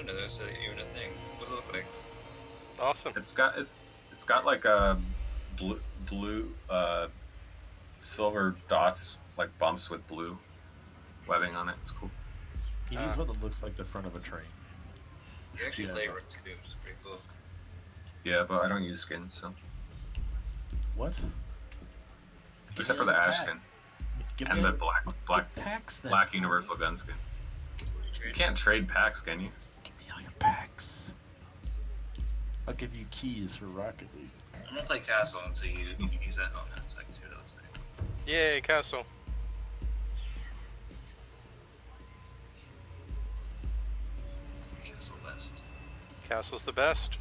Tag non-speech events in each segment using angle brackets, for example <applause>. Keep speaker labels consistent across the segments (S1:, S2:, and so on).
S1: didn't know there was even a thing. What does it look like?
S2: Awesome.
S3: It's got it's it's got like a blue blue uh silver dots like bumps with blue webbing on it. It's cool.
S4: He
S2: Uh.
S4: needs one that looks like the front of a train.
S1: You actually
S4: Yeah.
S1: labor it too, which is pretty cool.
S3: Yeah, but I don't use skins, so
S4: What?
S3: except for the ash skin
S4: Give
S3: and the
S4: a-
S3: black black
S4: packs
S3: black universal gun skin.
S1: You
S3: You can't trade packs, can you?
S4: I'll give you keys for Rocket League.
S1: I'm gonna play Castle until you, you can use that on that so I can see what it looks like.
S2: Yay, castle.
S1: Castle West.
S2: Castle's the best.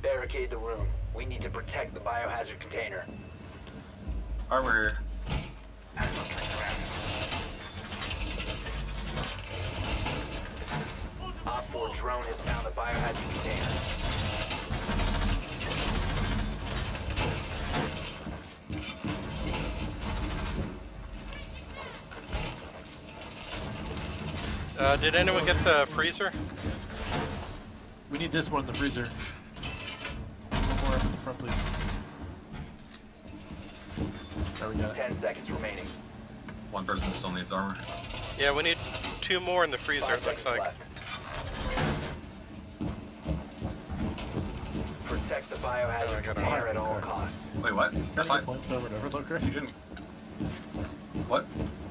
S5: Barricade the room. We need to protect the biohazard container.
S3: Armor.
S5: Op 4 drone has found the biohazard container.
S2: Uh, did anyone get the freezer?
S4: We need this one in the freezer. One more up in the front, please. There we got it.
S5: 10 seconds remaining.
S3: One person still needs armor.
S2: Yeah, we need two more in the freezer,
S5: Five
S2: it looks like.
S5: left. Protect the
S2: Oh, I
S5: biohazard container at all costs.
S3: Wait, what?
S4: Got
S3: If I,
S4: any points over and over,
S3: you didn't. What?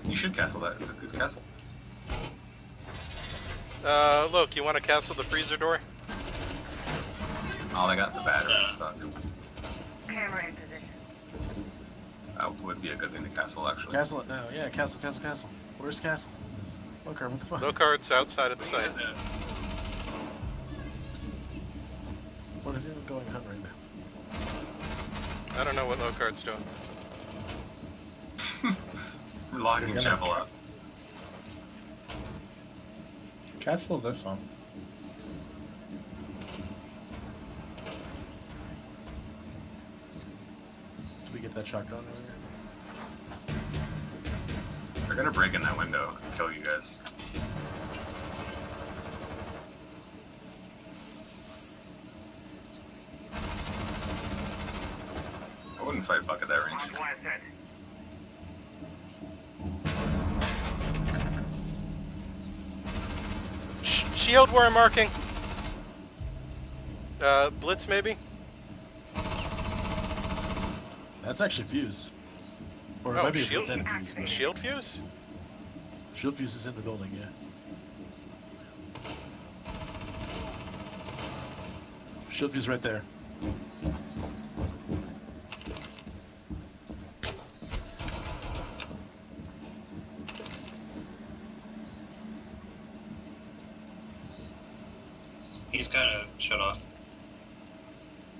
S3: You should castle that. It's a good castle.
S2: Uh, look, you want to castle the freezer door?
S3: Oh, they got the batteries. Fuck.
S6: Camera in position.
S3: That would be a good thing to castle, actually.
S4: Castle it now. Yeah, castle, castle, castle. Where's the castle? Look, what the fuck?
S2: No cards outside of the site.
S4: What is even going on right now?
S2: I don't know what low card's doing. <laughs>
S3: We're locking
S7: You're gonna-
S3: Chapel up.
S7: Castle this one.
S4: Did we get that shotgun earlier?
S3: They're gonna break in that window and kill you guys. Fight Buck at that range.
S2: Sh shield where I'm marking. Uh, blitz maybe?
S4: That's actually fuse. Or it
S2: Oh,
S4: might be
S2: shield-
S4: fuse. but-
S2: Shield fuse?
S4: Shield fuse is in the building, yeah. Shield fuse right there.
S1: He's kind of shut off.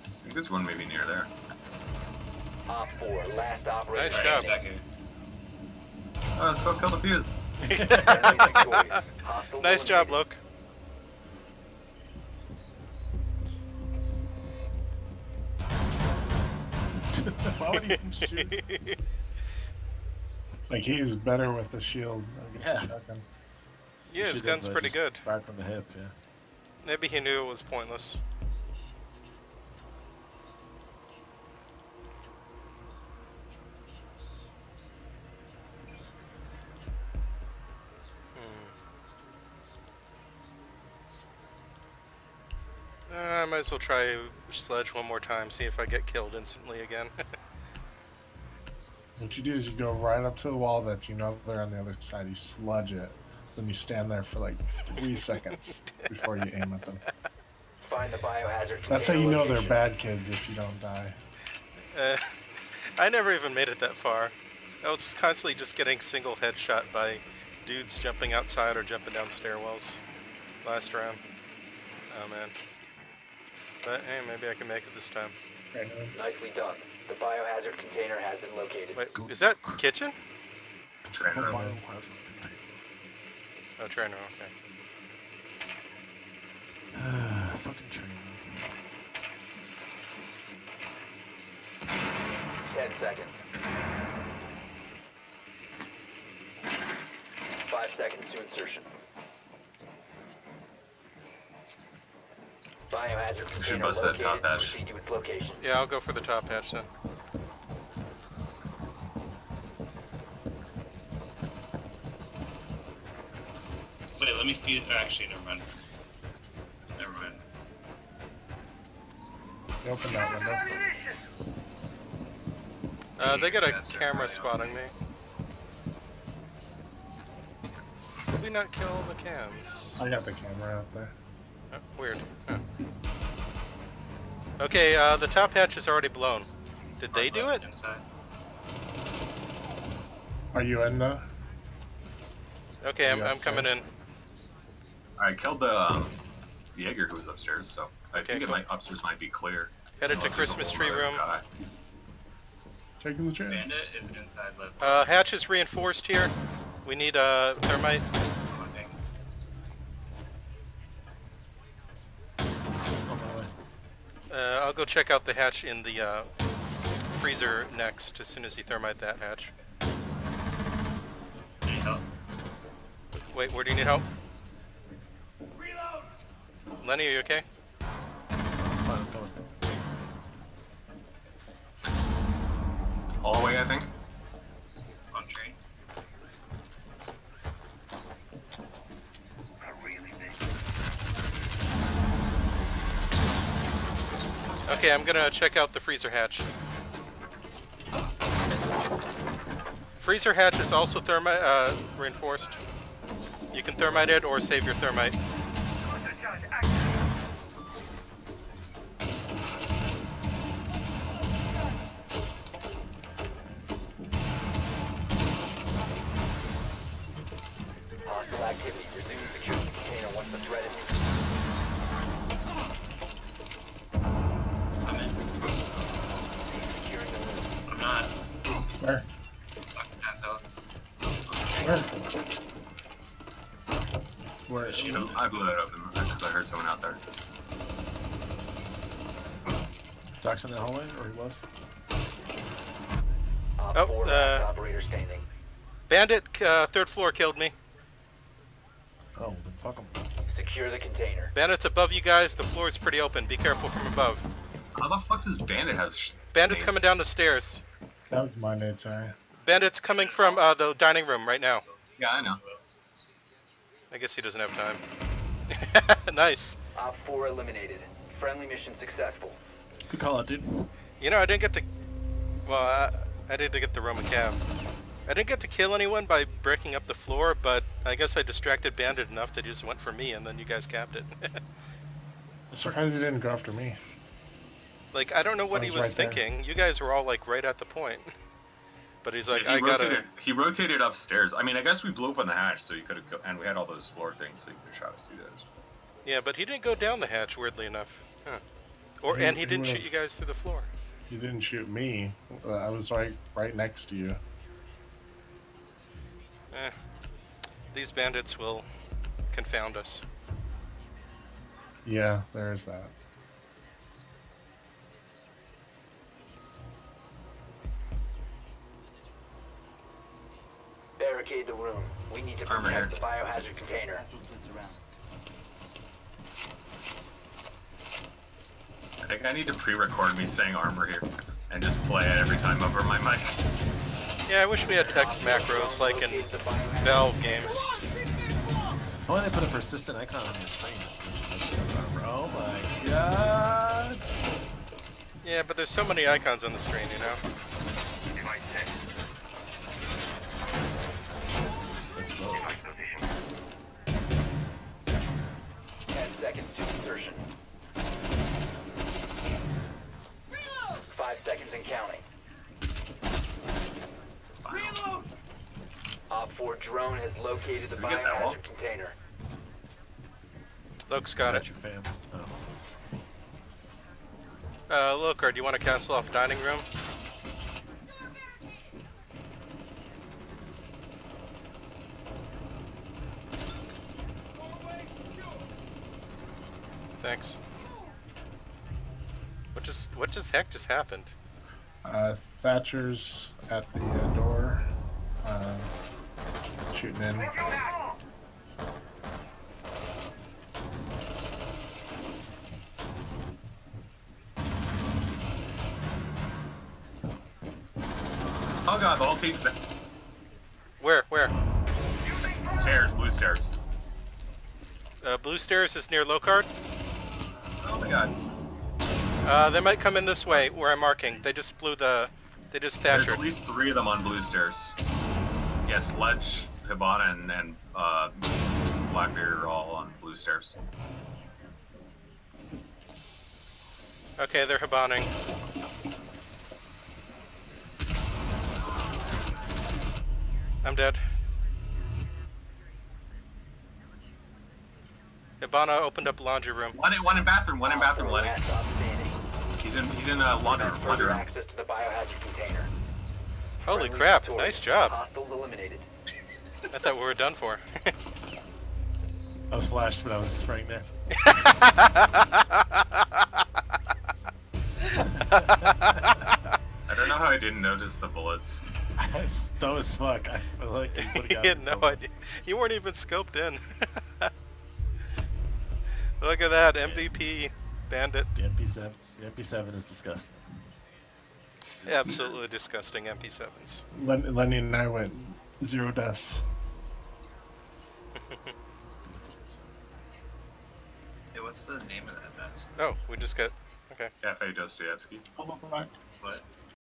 S3: I think there's one maybe near there.
S5: Op 4, last operator.
S2: Nice job.
S1: he's back here.
S3: Oh, let's go kill the fuse. <laughs>
S2: Nice job, Luke. <laughs>
S4: Why would he even shoot? <laughs>
S7: Like he's better with the shield. against
S4: Yeah.
S7: shotgun.
S2: yeah, his gun's pretty good.
S4: Fired from the hip, yeah.
S2: Maybe he knew it was pointless. Hmm. Uh, I might as well try sledge one more time, see if I get killed instantly again. <laughs>
S7: What you do is you go right up to the wall that you know they're on the other side. You sludge it. Then you stand there for like three <laughs> seconds before you aim at them.
S5: Find the biohazard
S7: That's how
S5: container
S7: you know they're bad kids if you don't die.
S2: uh, <laughs> I never even made it that far. I was constantly just getting single headshot by dudes jumping outside or jumping down stairwells last round. Oh man. But hey, maybe I can make it this time.
S5: Nicely done. The biohazard container has been located.
S2: Wait, is that kitchen? Oh, no trainer, okay.
S4: Uh, fucking trainer.
S5: Ten seconds. Five seconds to insertion. Biohazard.
S3: We
S5: should
S3: bust that top hatch.
S2: Yeah, I'll go for the top hatch then.
S1: Me feed. Or actually, never mind. Never mind.
S7: You open that window.
S2: Uh, they got a
S1: That's
S2: camera spotting me. Did we not kill the cams?
S7: I got the camera out there.
S2: Oh, weird. Huh. Okay, uh, the top hatch is already blown. Did they do it?
S1: Inside.
S7: Are you in the?
S2: Okay, I'm, I'm coming in.
S3: I killed the um, Jaeger who was upstairs, so I
S2: Okay,
S3: think it might upstairs might be clear.
S2: Headed to
S3: Unless there's a
S2: Christmas tree room.
S3: guy.
S7: Taking the chance.
S1: Bandit is inside left.
S2: Uh, hatch is reinforced here. We need uh, thermite.
S1: Funding.
S4: On my way.
S2: Uh, I'll go check out the hatch in the uh, freezer next as soon as you thermite that hatch.
S1: Need help?
S2: Wait, where do you need help? Lenny, are you okay?
S4: Fine, I'm coming.
S3: Hallway, I think.
S1: On train.
S2: Okay, I'm gonna check out the freezer hatch. Freezer hatch is also thermite uh, reinforced. You can thermite it or save your thermite.
S7: Where? Where?
S1: She don't.
S3: I blew it open because I heard someone out there.
S4: Doc's in that hallway, or he was?
S5: Op
S2: Oh,
S5: four
S2: uh,
S5: last operator standing.
S2: Bandit, uh, third floor killed me.
S4: Oh, then fuck him.
S5: Secure the container.
S2: Bandit's above you guys. The floor is pretty open. Be careful from above.
S3: How the fuck does Bandit have? Sh-
S2: Bandit's
S3: nades?
S2: coming down the stairs.
S7: That was my nade, sorry.
S2: Bandit's coming from uh, the dining room right now.
S3: Yeah, I know.
S2: I guess he doesn't have time. <laughs> nice.
S5: Op four eliminated. Friendly mission successful.
S4: Good call out, dude.
S2: You know, I didn't get to. Well, I, I didn't get the Roma cab. I didn't get to kill anyone by breaking up the floor, but I guess I distracted Bandit enough that he just went for me, and then you guys capped it. <laughs>
S7: Surprised he didn't go after me.
S2: like, I don't know what
S7: I
S2: he
S7: was
S2: was
S7: right there.
S2: thinking. You guys were all like right at the point. <laughs> But he's like,
S3: Yeah, he
S2: I gotta.
S3: rotated. He rotated upstairs. I mean, I guess we blew up on the hatch, so you could have. Go- and we had all those floor things, so you could have shot us through those.
S2: Yeah, but he didn't go down the hatch. Weirdly enough. Huh. Or
S7: He-
S2: and he
S7: he
S2: didn't shoot you guys through the floor.
S7: You didn't shoot me. Uh, I was right, right next to you.
S2: Eh. These bandits will confound us.
S7: Yeah, there's that.
S5: Barricade the room. We need to
S3: Armor
S5: protect
S3: here.
S5: the biohazard container.
S3: I think I need to pre-record me saying armor here, and just play it every time over my mic.
S2: Yeah, I wish we had text macros like in
S5: the biohazard
S2: Valve games.
S4: Why don't they put a persistent icon on your screen? Oh my god!
S2: Yeah, but there's so many icons on the screen, you know.
S5: Ten seconds to insertion. Five seconds and counting. Op 4 drone has located the
S3: Did we get that wall?
S5: biohazard container.
S2: Luke's got it.
S4: Your fam. Oh.
S2: Uh, look, or do you want to cancel off dining room? Thanks. What just what just heck just happened?
S7: Uh, Thatcher's at the uh, door, uh, shooting in.
S3: Oh god, the whole team's there.
S2: Where? Where?
S3: Stairs, blue stairs.
S2: Uh, blue stairs is near Locard.
S3: Oh my god.
S2: Uh, they might come in this way, where I'm marking. They just blew the... They just
S3: thatchered.
S2: There's
S3: at least three of them on blue stairs. Yeah, Sledge, Hibana, and, and uh, Blackbeard are all on blue stairs.
S2: Okay, they're hibaning. I'm dead. Hibana opened up laundry room.
S3: One in, one in bathroom, one in bathroom, Lenny.
S5: Last stop.
S3: He's in he's in uh, laundry, laundry room.
S5: access to the biohazard container.
S2: Holy crap, nice job.
S5: Hostiles eliminated.
S2: I thought we were done for. <laughs>
S4: I was flashed, but I was spraying there.
S3: I don't know how I didn't notice the bullets. <laughs>
S4: I was dumb as fuck. I feel like he
S2: he
S4: would've <laughs> got
S2: had no
S4: going.
S2: idea. You weren't even scoped in. Look at that, MVP bandit.
S4: The MP7, the MP7 is disgusting.
S2: Absolutely disgusting MP7s.
S7: Len- Lenny and I went zero deaths.
S1: What's the name of that mask?
S2: Oh, we just got. Okay.
S3: Kafe Dostoyevsky.
S7: Hold on, back.
S1: What?